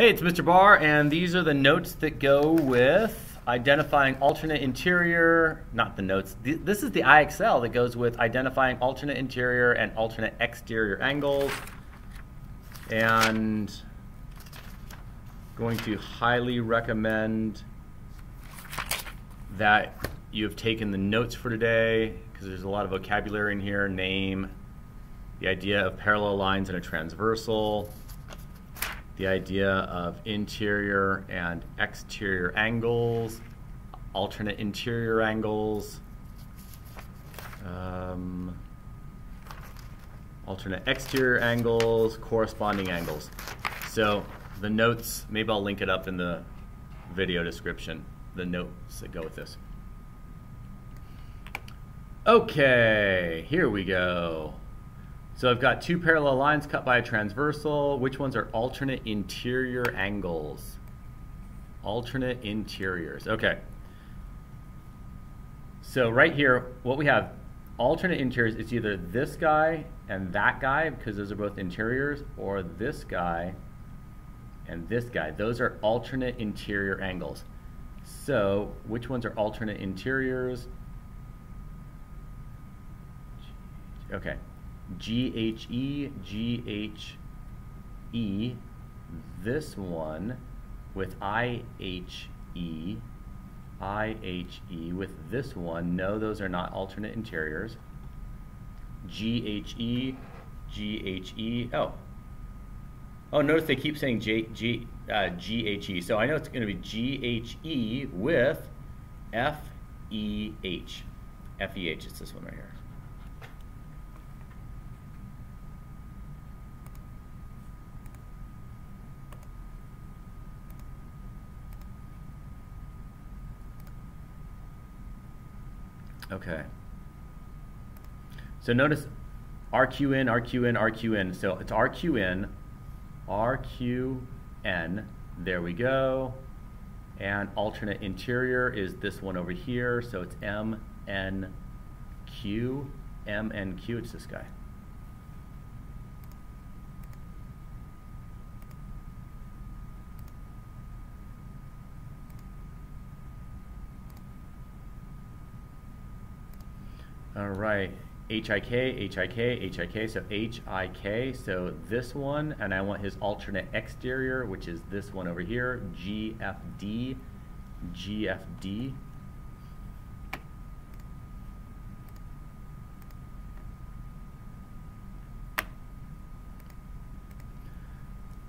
Hey, it's Mr. Barr, and these are the notes that go with identifying alternate interior, not the notes, this is the IXL that goes with identifying alternate interior and alternate exterior angles. And going to highly recommend that you have taken the notes for today because there's a lot of vocabulary in here, name, the idea of parallel lines and a transversal, the idea of interior and exterior angles, alternate interior angles, um, alternate exterior angles, corresponding angles. So the notes, maybe I'll link it up in the video description, the notes that go with this. Okay, here we go. So I've got two parallel lines cut by a transversal. Which ones are alternate interior angles? Alternate interiors. Okay. So right here, what we have, alternate interiors, it's either this guy and that guy, because those are both interiors, or this guy and this guy. Those are alternate interior angles. So which ones are alternate interiors? Okay, GHE, GHE, this one with IHE, IHE with this one. No, those are not alternate interiors. GHE, GHE, oh. Oh, notice they keep saying J, G, uh, GHE. So I know it's going to be GHE with F E H. F E H. It's this one right here. Okay. So notice RQN, RQN, RQN. So it's RQN, RQN. There we go. And alternate interior is this one over here. So it's MNQ, MNQ, it's this guy. All right, HIK, HIK, HIK, so HIK, so this one, and I want his alternate exterior, which is this one over here, GFD, GFD.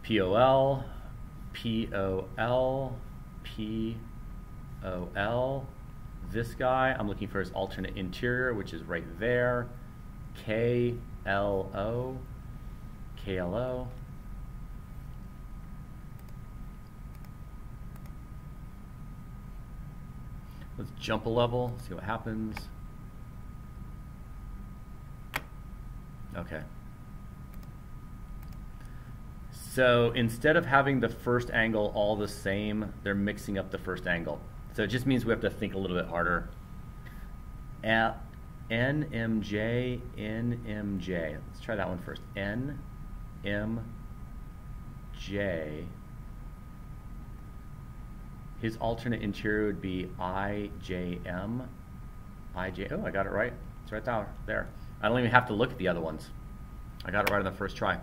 POL, POL, POL, this guy, I'm looking for his alternate interior, which is right there. KLO, KLO. Let's jump a level, see what happens. Okay. So instead of having the first angle all the same, they're mixing up the first angle. So it just means we have to think a little bit harder. At NMJ, NMJ. Let's try that one first. NMJ. His alternate interior would be IJM. IJ. Oh, I got it right. It's right there. There. I don't even have to look at the other ones. I got it right on the first try.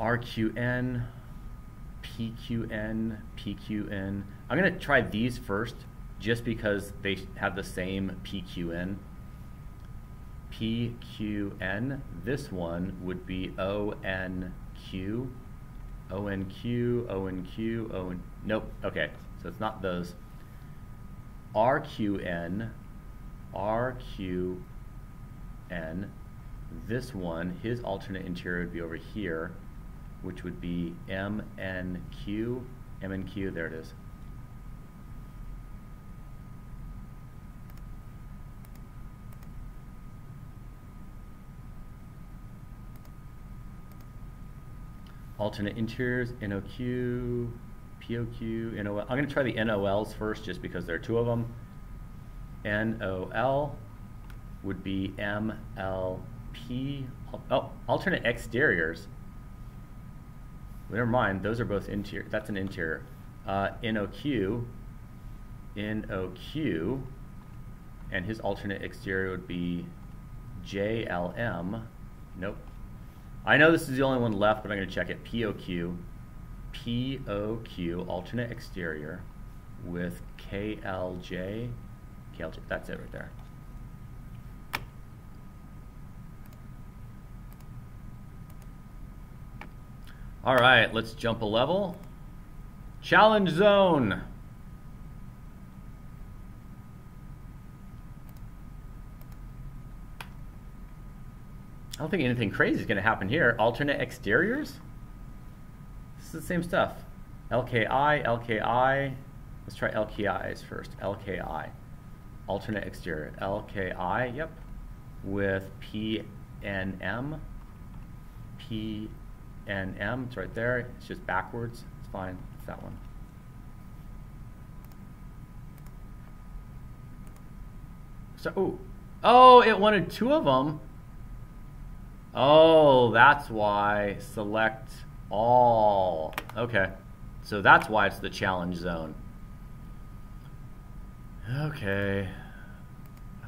RQN, PQN, PQN. I'm going to try these first just because they have the same PQN. PQN, this one would be ONQ, ONQ, ONQ, ON, nope, okay, so it's not those. RQN, RQN, this one, his alternate interior would be over here which would be MNQ, MNQ, there it is. Alternate interiors, NOQ, POQ, NOL. I'm going to try the NOLs first just because there are two of them. NOL would be MLP. Oh, alternate exteriors. Never mind, those are both interior. That's an interior. Uh, NOQ, NOQ, and his alternate exterior would be JLM. Nope. I know this is the only one left, but I'm going to check it. POQ, POQ, alternate exterior with KLJ, KLJ, that's it right there. All right, let's jump a level. Challenge zone. I don't think anything crazy is going to happen here. Alternate exteriors? This is the same stuff. LKI, LKI. Let's try LKIs first. LKI. Alternate exterior. LKI, yep. With PNM. PNM, it's right there. It's just backwards. It's fine. It's that one. So, oh, oh, it wanted two of them. Oh, that's why select all. Okay, so that's why it's the challenge zone. Okay,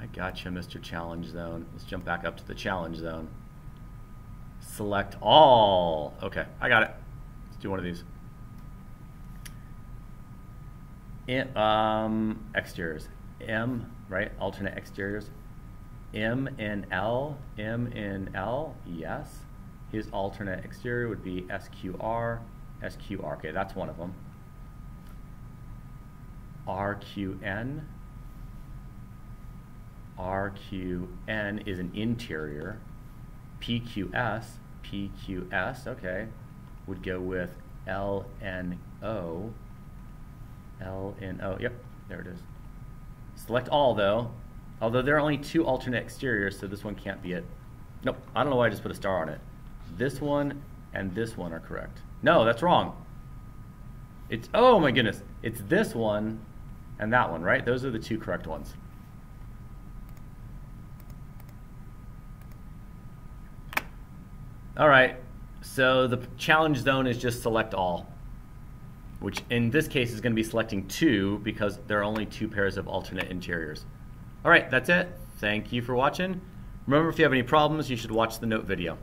I got you, Mr. Challenge Zone. Let's jump back up to the challenge zone. Select all. Okay, I got it. Let's do one of these. In, um, exteriors. M, right? Alternate exteriors. M and L, M and L, yes. His alternate exterior would be SQR, SQR. Okay, that's one of them. RQN, RQN is an interior. PQS, PQS, okay, would go with LNO, LNO, yep, there it is. Select all though, Although there are only two alternate exteriors, so this one can't be it. Nope, I don't know why I just put a star on it. This one and this one are correct. No, that's wrong. It's, oh my goodness, it's this one and that one, right? Those are the two correct ones. All right, so the challenge zone is just select all, which in this case is going to be selecting two because there are only two pairs of alternate interiors. All right, that's it. Thank you for watching. Remember, if you have any problems, you should watch the note video.